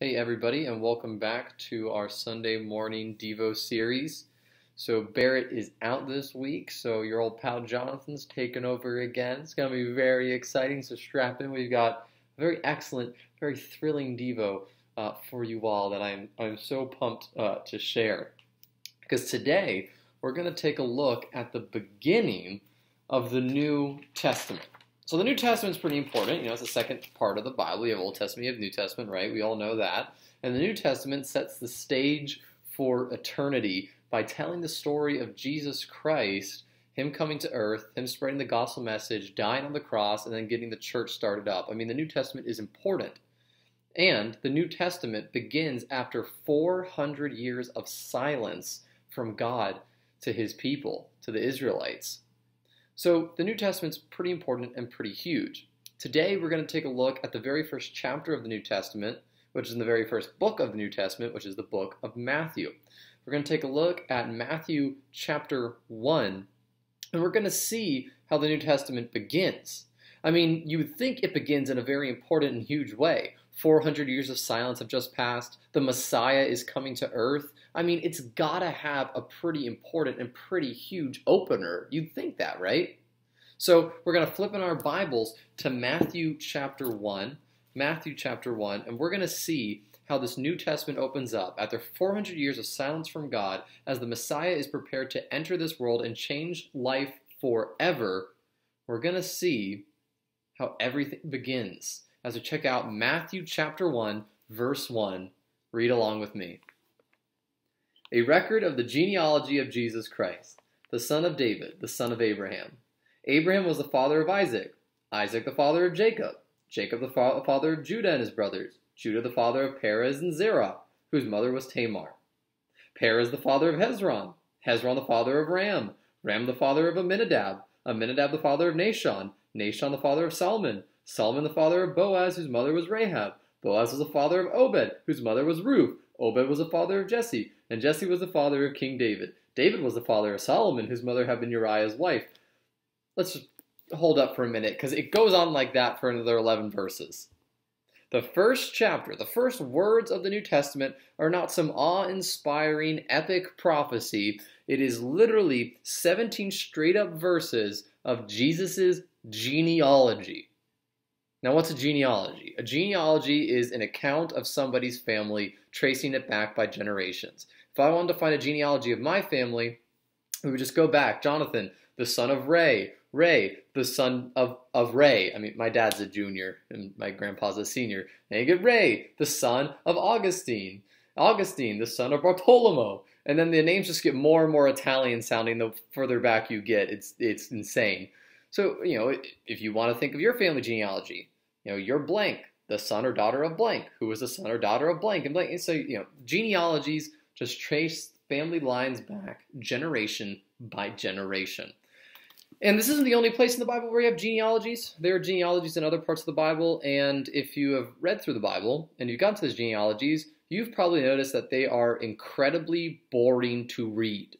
Hey, everybody, and welcome back to our Sunday morning Devo series. So, Barrett is out this week, so your old pal Jonathan's taken over again. It's going to be very exciting, so strap in. We've got a very excellent, very thrilling Devo uh, for you all that I'm, I'm so pumped uh, to share. Because today, we're going to take a look at the beginning of the New Testament. So the New Testament is pretty important. You know, it's the second part of the Bible. We have Old Testament, you have New Testament, right? We all know that. And the New Testament sets the stage for eternity by telling the story of Jesus Christ, him coming to earth, him spreading the gospel message, dying on the cross, and then getting the church started up. I mean, the New Testament is important. And the New Testament begins after 400 years of silence from God to his people, to the Israelites. So the New Testament's pretty important and pretty huge. Today we're going to take a look at the very first chapter of the New Testament, which is in the very first book of the New Testament, which is the book of Matthew. We're going to take a look at Matthew chapter 1, and we're going to see how the New Testament begins. I mean, you would think it begins in a very important and huge way. 400 years of silence have just passed. The Messiah is coming to earth. I mean, it's got to have a pretty important and pretty huge opener. You'd think that, right? So we're going to flip in our Bibles to Matthew chapter 1. Matthew chapter 1, and we're going to see how this New Testament opens up after 400 years of silence from God as the Messiah is prepared to enter this world and change life forever. We're going to see how everything begins as we check out Matthew chapter 1, verse 1. Read along with me. A record of the genealogy of Jesus Christ, the son of David, the son of Abraham. Abraham was the father of Isaac, Isaac the father of Jacob, Jacob the fa father of Judah and his brothers, Judah the father of Perez and Zerah, whose mother was Tamar. Perez the father of Hezron, Hezron the father of Ram, Ram the father of Amminadab, Amminadab the father of Nahshon, Nahshon the father of Salmon, Salmon the father of Boaz, whose mother was Rahab. Boaz was the father of Obed, whose mother was Ruth. Obed was the father of Jesse, and Jesse was the father of King David. David was the father of Solomon, whose mother had been Uriah's wife. Let's hold up for a minute, because it goes on like that for another 11 verses. The first chapter, the first words of the New Testament, are not some awe inspiring epic prophecy. It is literally 17 straight up verses of Jesus' genealogy. Now, what's a genealogy? A genealogy is an account of somebody's family, tracing it back by generations. If I wanted to find a genealogy of my family, we would just go back. Jonathan, the son of Ray. Ray, the son of, of Ray. I mean, my dad's a junior and my grandpa's a senior. And you get Ray, the son of Augustine. Augustine, the son of Bartolomeo. And then the names just get more and more Italian sounding the further back you get. It's, it's insane. So, you know, if you want to think of your family genealogy, you know, you're blank, the son or daughter of blank, who was the son or daughter of blank, and blank. And so, you know, genealogies just trace family lines back generation by generation. And this isn't the only place in the Bible where you have genealogies. There are genealogies in other parts of the Bible, and if you have read through the Bible and you've gotten to those genealogies, you've probably noticed that they are incredibly boring to read.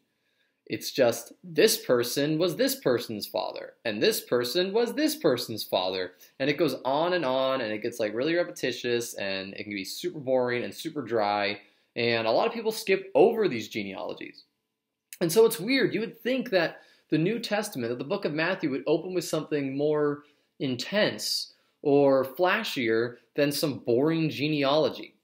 It's just this person was this person's father, and this person was this person's father. And it goes on and on, and it gets like really repetitious, and it can be super boring and super dry. And a lot of people skip over these genealogies. And so it's weird. You would think that the New Testament, that the book of Matthew, would open with something more intense or flashier than some boring genealogy.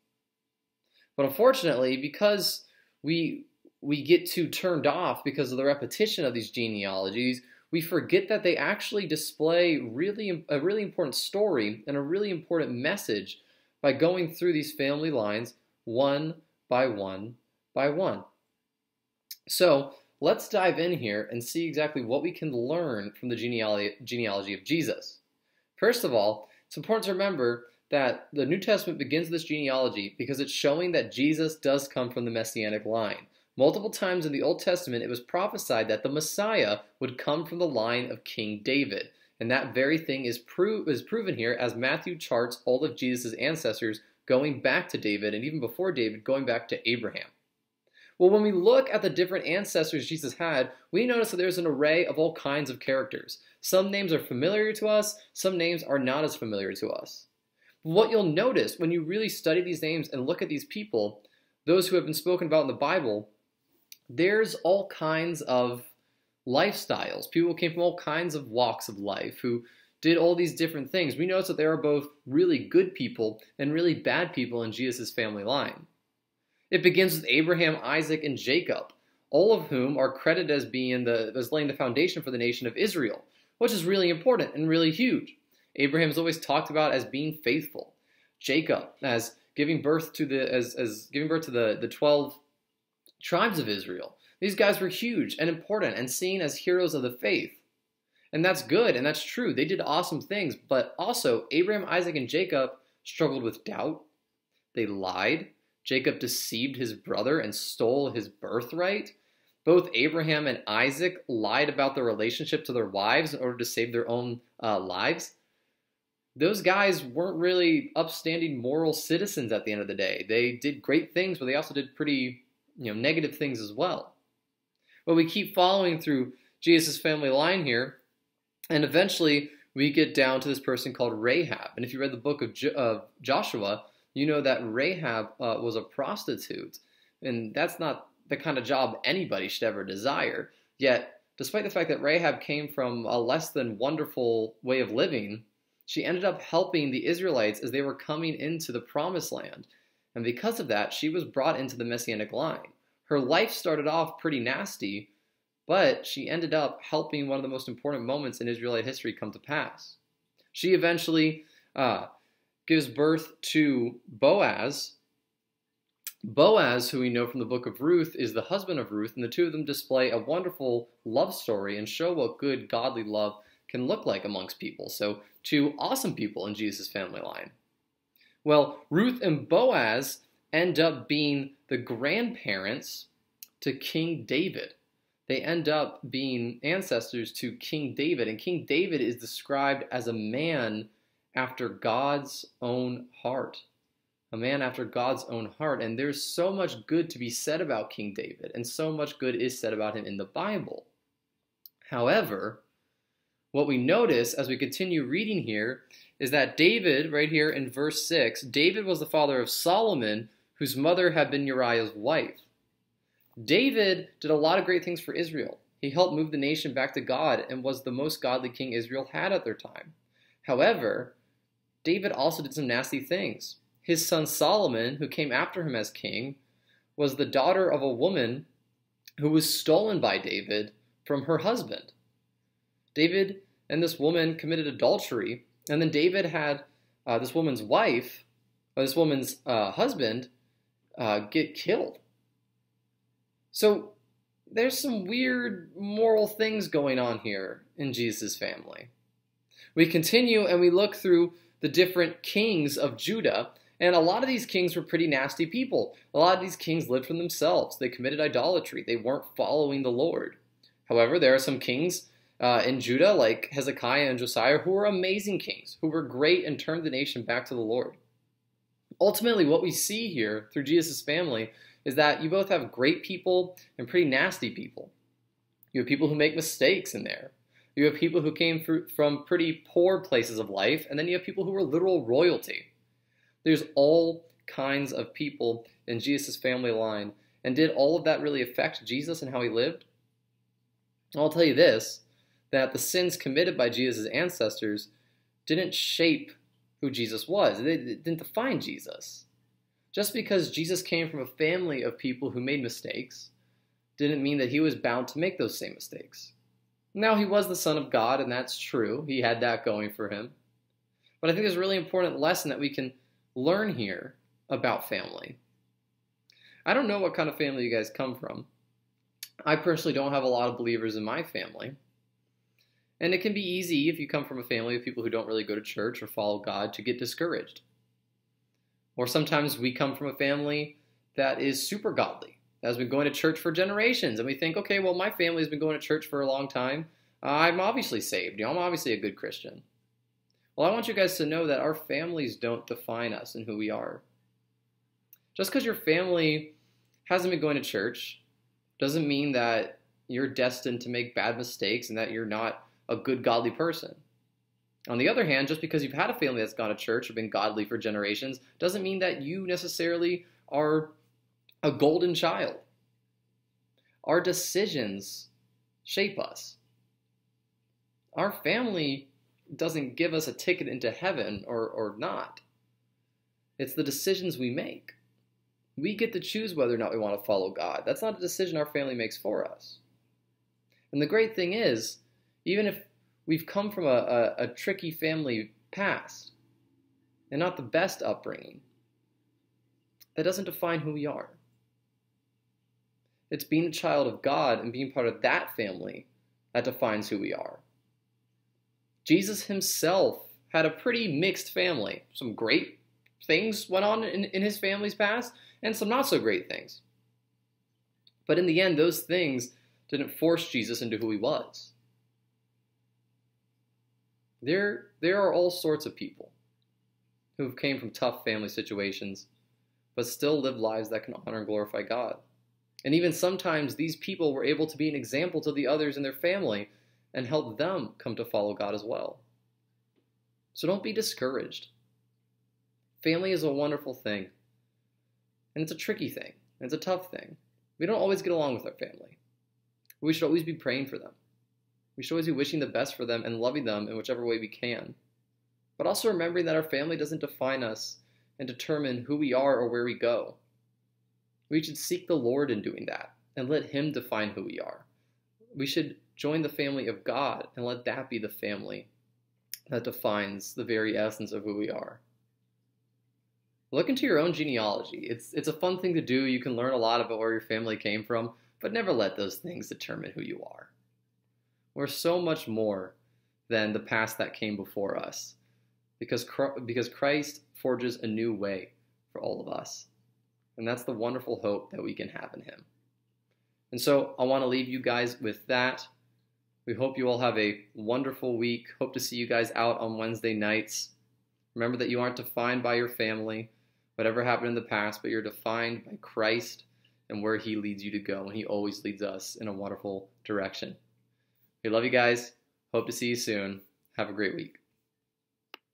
But unfortunately, because we we get too turned off because of the repetition of these genealogies, we forget that they actually display really a really important story and a really important message by going through these family lines one by one by one. So let's dive in here and see exactly what we can learn from the genealogy, genealogy of Jesus. First of all, it's important to remember that the New Testament begins this genealogy because it's showing that Jesus does come from the messianic line. Multiple times in the Old Testament, it was prophesied that the Messiah would come from the line of King David. And that very thing is, pro- is proven here as Matthew charts all of Jesus' ancestors going back to David, and even before David, going back to Abraham. Well, when we look at the different ancestors Jesus had, we notice that there's an array of all kinds of characters. Some names are familiar to us, some names are not as familiar to us. What you'll notice when you really study these names and look at these people, those who have been spoken about in the Bible, there's all kinds of lifestyles. People came from all kinds of walks of life who did all these different things. We notice that there are both really good people and really bad people in Jesus' family line. It begins with Abraham, Isaac, and Jacob, all of whom are credited as being the as laying the foundation for the nation of Israel, which is really important and really huge. Abraham is always talked about as being faithful. Jacob as giving birth to the as, as giving birth to the, the twelve tribes of Israel. These guys were huge and important and seen as heroes of the faith. And that's good and that's true. They did awesome things, but also Abraham, Isaac, and Jacob struggled with doubt. They lied. Jacob deceived his brother and stole his birthright. Both Abraham and Isaac lied about their relationship to their wives in order to save their own uh, lives. Those guys weren't really upstanding moral citizens at the end of the day. They did great things, but they also did pretty you know, negative things as well. But we keep following through Jesus' family line here, and eventually we get down to this person called Rahab. And if you read the book of, jo- of Joshua, you know that Rahab uh, was a prostitute. And that's not the kind of job anybody should ever desire. Yet, despite the fact that Rahab came from a less than wonderful way of living, she ended up helping the Israelites as they were coming into the promised land. And because of that, she was brought into the messianic line. Her life started off pretty nasty, but she ended up helping one of the most important moments in Israelite history come to pass. She eventually uh, gives birth to Boaz. Boaz, who we know from the book of Ruth, is the husband of Ruth, and the two of them display a wonderful love story and show what good, godly love can look like amongst people. So, two awesome people in Jesus' family line. Well, Ruth and Boaz end up being the grandparents to King David. They end up being ancestors to King David, and King David is described as a man after God's own heart. A man after God's own heart. And there's so much good to be said about King David, and so much good is said about him in the Bible. However, what we notice as we continue reading here is that David, right here in verse 6, David was the father of Solomon, whose mother had been Uriah's wife. David did a lot of great things for Israel. He helped move the nation back to God and was the most godly king Israel had at their time. However, David also did some nasty things. His son Solomon, who came after him as king, was the daughter of a woman who was stolen by David from her husband. David and this woman committed adultery, and then David had uh, this woman's wife, or this woman's uh, husband, uh, get killed. So there's some weird moral things going on here in Jesus' family. We continue and we look through the different kings of Judah. And a lot of these kings were pretty nasty people. A lot of these kings lived for themselves. They committed idolatry. They weren't following the Lord. However, there are some kings uh, in Judah, like Hezekiah and Josiah, who were amazing kings, who were great and turned the nation back to the Lord. Ultimately, what we see here through Jesus' family is that you both have great people and pretty nasty people. You have people who make mistakes in there. You have people who came from pretty poor places of life, and then you have people who were literal royalty. There's all kinds of people in Jesus' family line. And did all of that really affect Jesus and how he lived? I'll tell you this that the sins committed by Jesus' ancestors didn't shape who Jesus was, they didn't define Jesus. Just because Jesus came from a family of people who made mistakes didn't mean that he was bound to make those same mistakes. Now, he was the Son of God, and that's true. He had that going for him. But I think there's a really important lesson that we can learn here about family. I don't know what kind of family you guys come from. I personally don't have a lot of believers in my family. And it can be easy if you come from a family of people who don't really go to church or follow God to get discouraged. Or sometimes we come from a family that is super godly that has been going to church for generations, and we think, okay, well, my family has been going to church for a long time. I'm obviously saved. You know, I'm obviously a good Christian. Well, I want you guys to know that our families don't define us and who we are. Just because your family hasn't been going to church doesn't mean that you're destined to make bad mistakes and that you're not a good, godly person. On the other hand, just because you've had a family that's gone to church or been godly for generations doesn't mean that you necessarily are a golden child. Our decisions shape us. Our family doesn't give us a ticket into heaven or, or not. It's the decisions we make. We get to choose whether or not we want to follow God. That's not a decision our family makes for us. And the great thing is, even if we've come from a, a, a tricky family past and not the best upbringing, that doesn't define who we are. It's being a child of God and being part of that family that defines who we are. Jesus himself had a pretty mixed family. Some great things went on in, in his family's past, and some not so great things. But in the end, those things didn't force Jesus into who he was. There, there are all sorts of people who have came from tough family situations, but still live lives that can honor and glorify God. And even sometimes these people were able to be an example to the others in their family and help them come to follow God as well. So don't be discouraged. Family is a wonderful thing, and it's a tricky thing, and it's a tough thing. We don't always get along with our family. We should always be praying for them. We should always be wishing the best for them and loving them in whichever way we can. But also remembering that our family doesn't define us and determine who we are or where we go. We should seek the Lord in doing that and let Him define who we are. We should join the family of God and let that be the family that defines the very essence of who we are. Look into your own genealogy. It's, it's a fun thing to do. You can learn a lot about where your family came from, but never let those things determine who you are. We're so much more than the past that came before us because, because Christ forges a new way for all of us. And that's the wonderful hope that we can have in Him. And so I want to leave you guys with that. We hope you all have a wonderful week. Hope to see you guys out on Wednesday nights. Remember that you aren't defined by your family, whatever happened in the past, but you're defined by Christ and where He leads you to go. And He always leads us in a wonderful direction. We love you guys. Hope to see you soon. Have a great week.